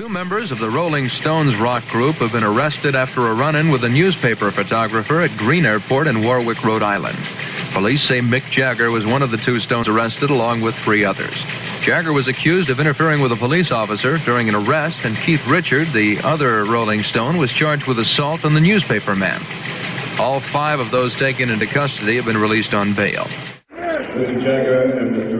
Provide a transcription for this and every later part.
Two members of the Rolling Stones rock group have been arrested after a run in with a newspaper photographer at Green Airport in Warwick, Rhode Island. Police say Mick Jagger was one of the two Stones arrested, along with three others. Jagger was accused of interfering with a police officer during an arrest, and Keith Richard, the other Rolling Stone, was charged with assault on the newspaper man. All five of those taken into custody have been released on bail. Mr. Jagger and Mr.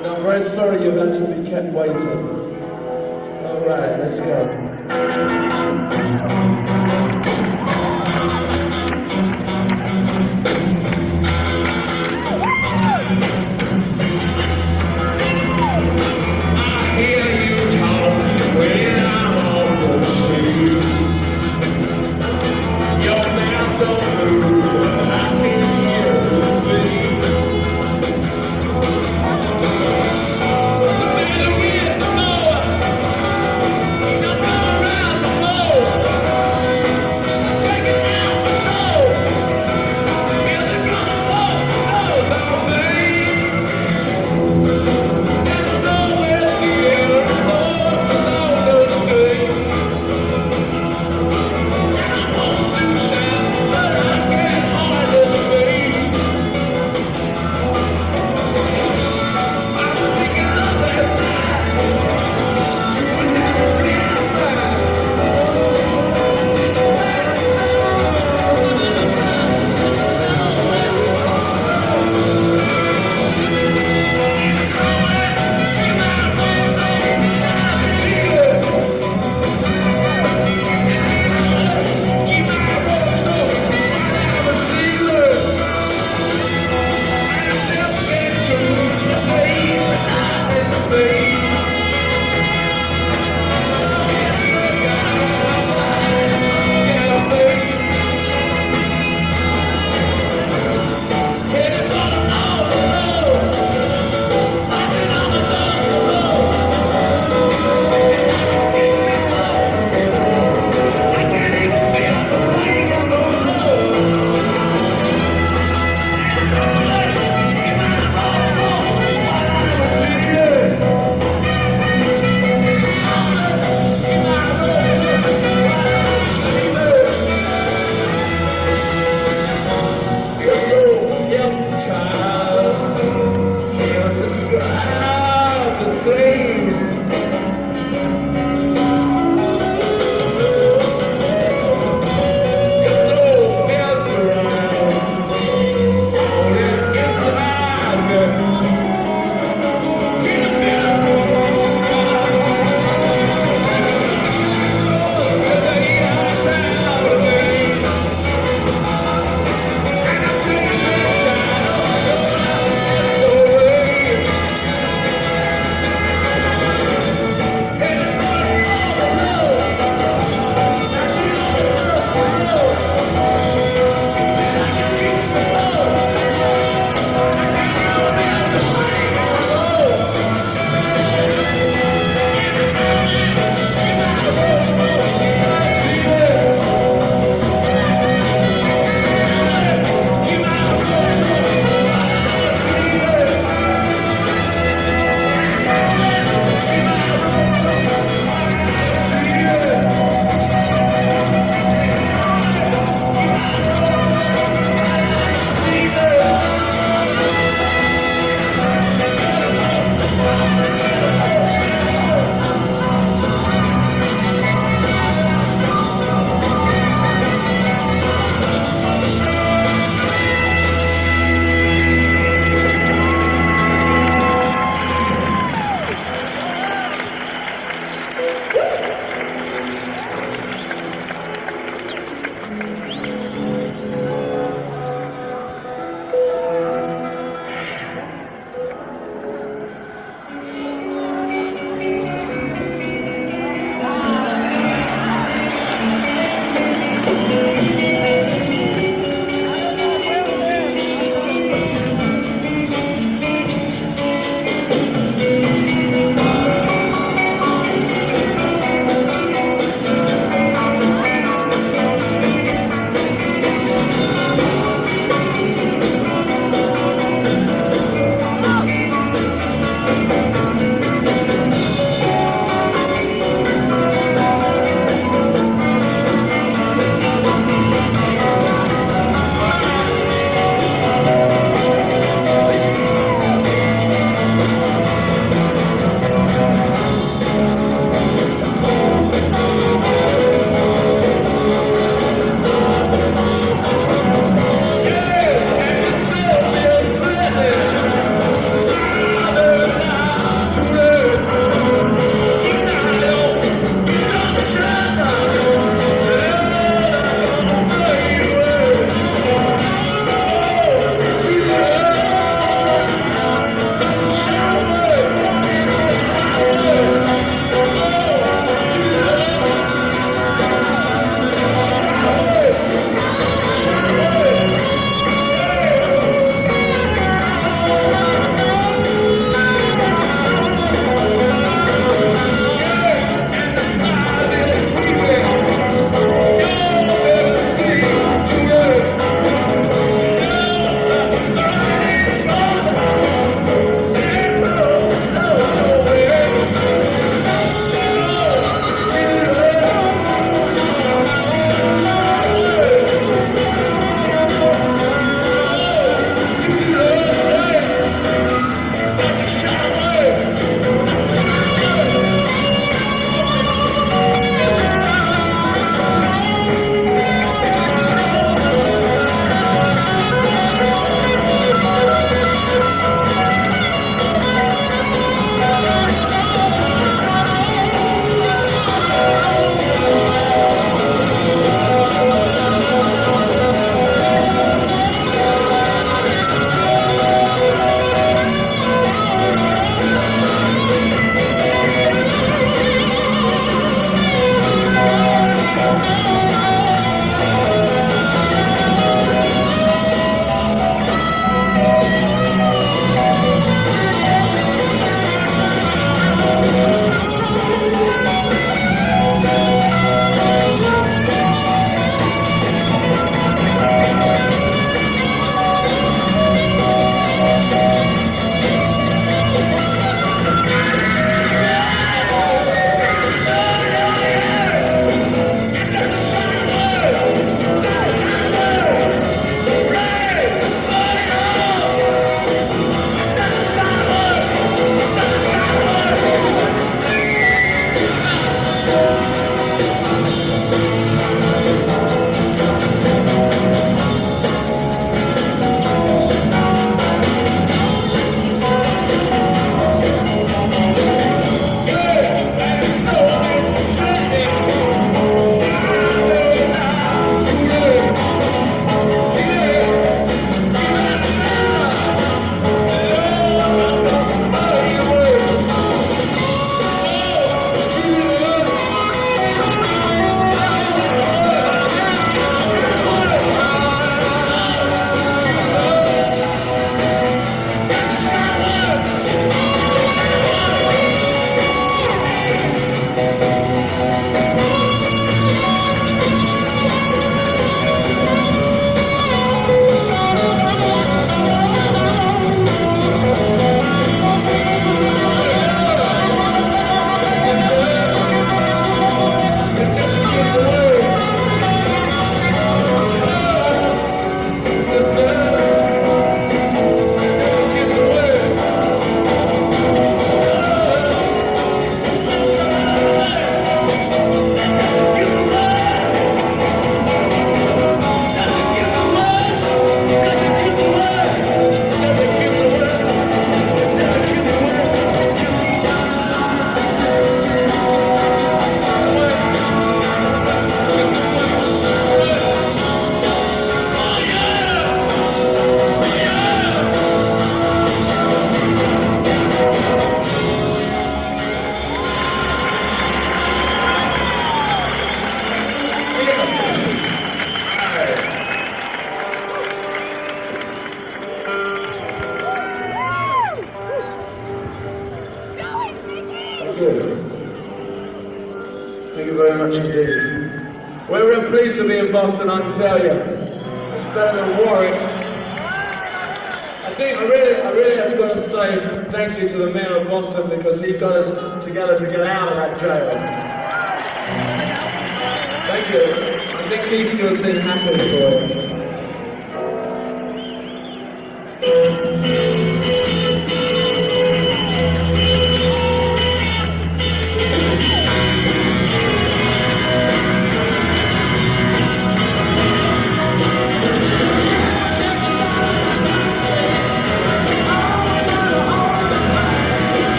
And I'm very sorry you had to be kept waiting. All right, let's go.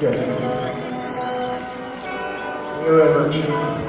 Good. Thank you.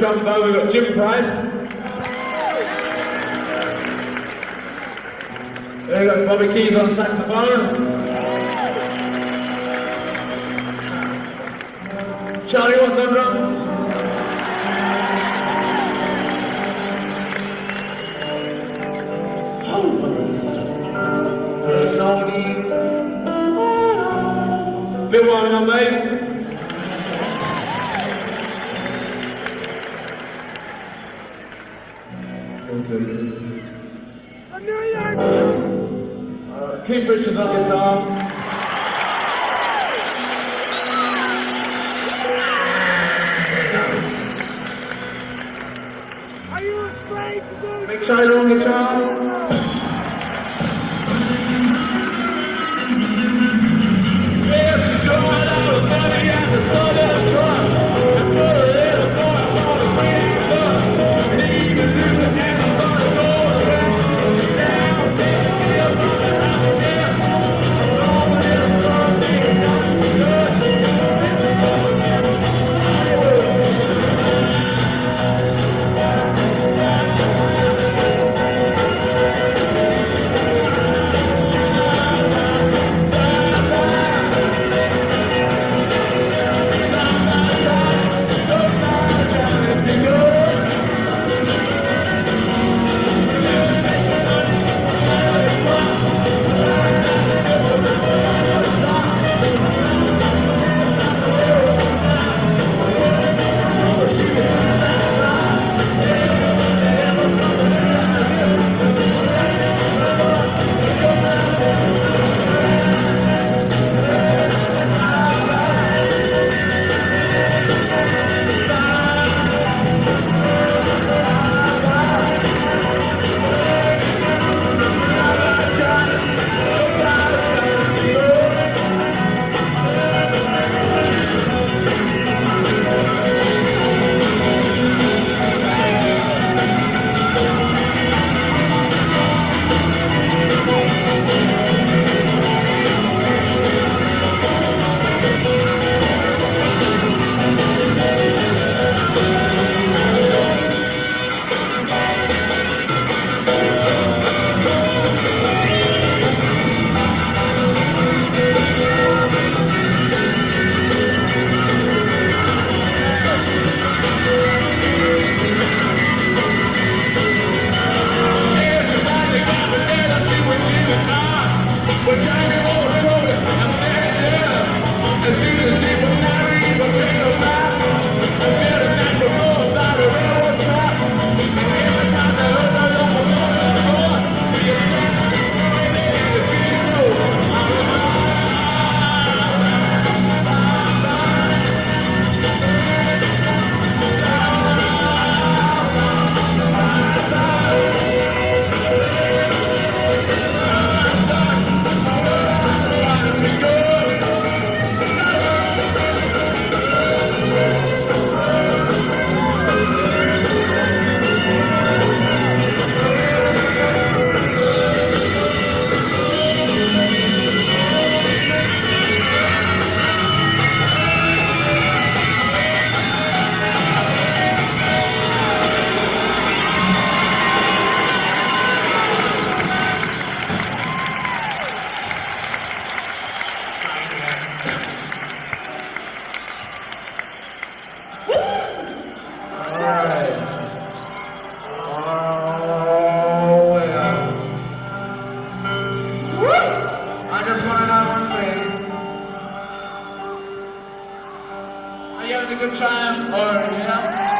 Yes, go on out, money and the soda truck. you having a good time? Or, you know?